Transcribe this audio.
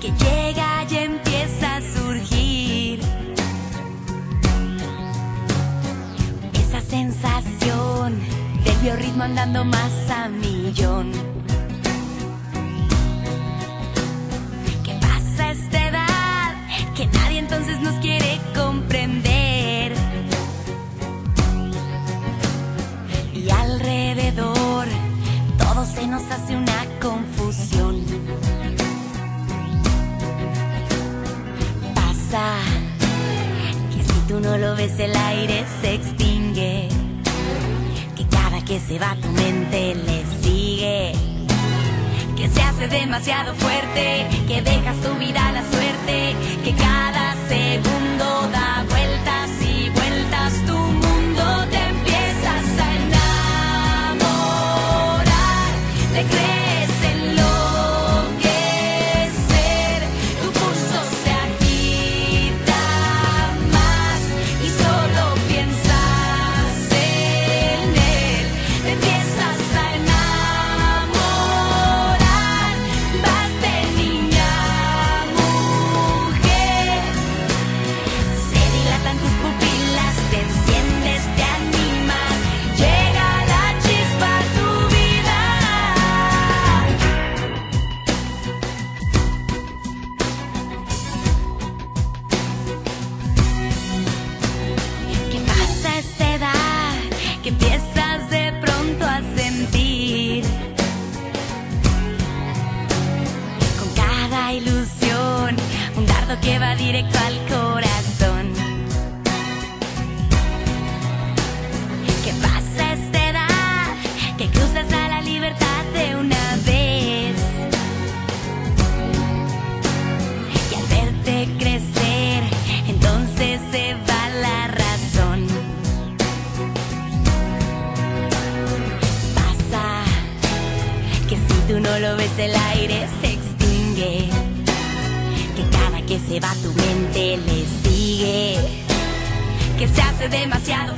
que llega y empieza a surgir. Esa sensación del biorritmo andando más a millón. El aire se extingue que se va tu mente le sigue. Que se hace demasiado fuerte, que dejas tu vida a la suerte, que cada segundo que va directo al corazón. ¿Qué pasa esta edad? Que cruzas a la libertad de una vez. Y al verte crecer, entonces se va la razón. Pasa que si tú no lo ves el aire Que se va tu mente le sigue. Que se hace demasiado